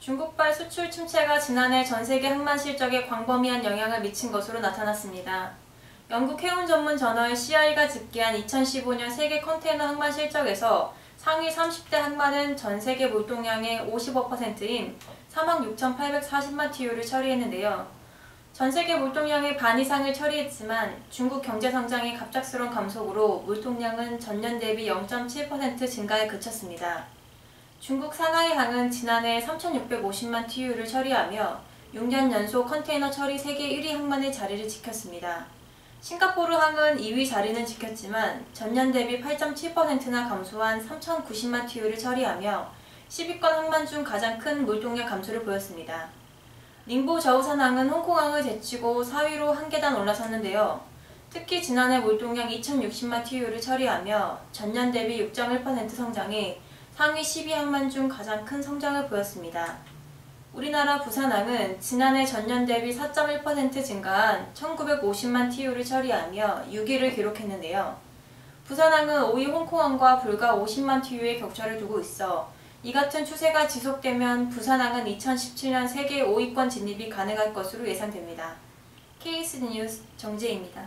중국발 수출 침체가 지난해 전 세계 항만 실적에 광범위한 영향을 미친 것으로 나타났습니다. 영국 해운 전문 저널 CI가 집계한 2015년 세계 컨테이너 항만 실적에서 상위 30대 항만은 전 세계 물동량의 55%인 46,840만 TU를 처리했는데요. 전 세계 물동량의 반 이상을 처리했지만 중국 경제 성장의 갑작스러운 감속으로 물동량은 전년 대비 0.7% 증가에 그쳤습니다. 중국 상하이항은 지난해 3,650만 TU를 처리하며 6년 연속 컨테이너 처리 세계 1위 항만의 자리를 지켰습니다. 싱가포르 항은 2위 자리는 지켰지만 전년 대비 8.7%나 감소한 3,090만 TU를 처리하며 10위권 항만 중 가장 큰 물동량 감소를 보였습니다. 닝보 저우산항은 홍콩항을 제치고 4위로 한 계단 올라섰는데요. 특히 지난해 물동량 2,060만 TU를 처리하며 전년 대비 6.1% 성장해 상위 12 항만 중 가장 큰 성장을 보였습니다. 우리나라 부산항은 지난해 전년 대비 4.1% 증가한 1950만 TU를 처리하며 6위를 기록했는데요. 부산항은 5위 홍콩항과 불과 50만 TU의 격차를 두고 있어 이 같은 추세가 지속되면 부산항은 2017년 세계 5위권 진입이 가능할 것으로 예상됩니다. KS 뉴스 정재입니다.